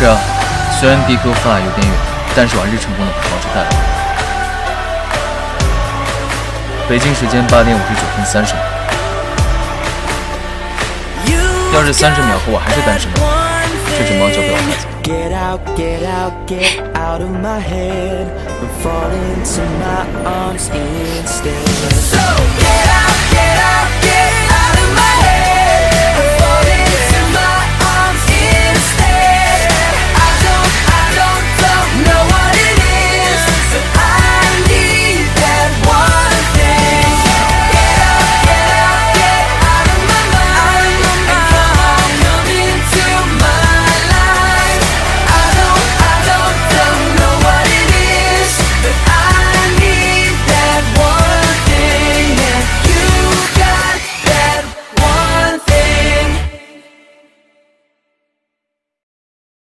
是啊，虽然 DQ 发有点远，但是往日成功的保持下来。北京时间八点五十九分三十秒，要是三十秒后我还是单身的话，这只猫交给我孩子。Get out, get out, get out of my head and fall into my arms instead. So get out, get out,